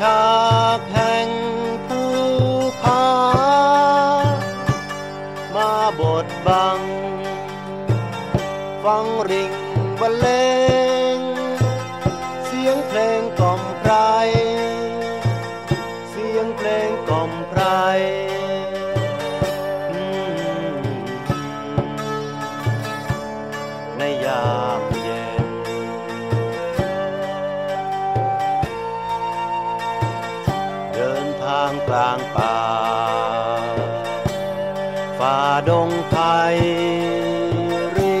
ฉากแห่งภูผามาบดบัง ฟังริงบรรเลงางกลางป่า ฝ่าดงไผ่รี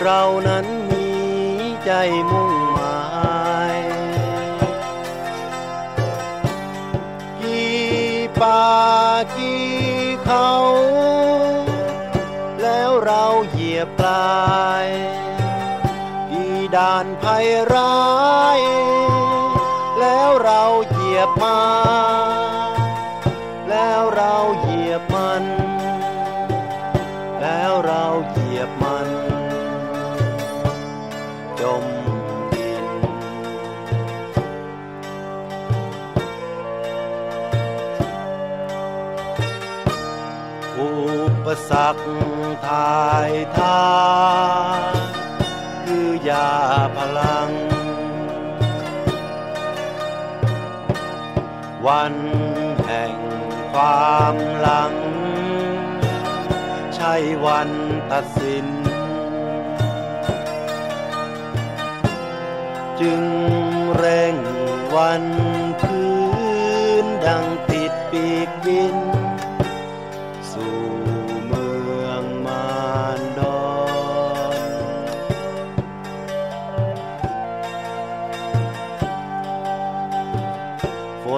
เรานั้นมีใจมุ่งหมายกี่ป่ากี่เขา แล้วเราเหยียบปลาย กี่ด่านภัยร้าย แล้วเราเหยียบมาแล้วเราเหยียบมัน แล้วเราเหยียบมัน จมดิน อุปสรรคทายทาคือยาพลัง วันแห่งความหลัง ใช่วันตัดสิน จึงเร่งวันพื้นดัง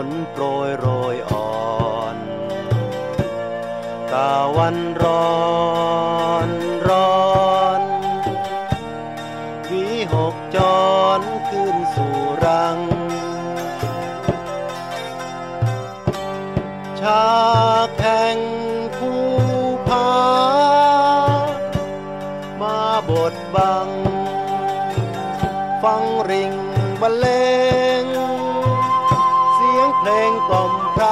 นโปรยโรยอ่อนตาวันร้อนร้อนวีหกจรขึ้นสู่รังฉาแห่งภูผามาบดบัง ฟังริงบรรเลง เพลงกล่อมใคร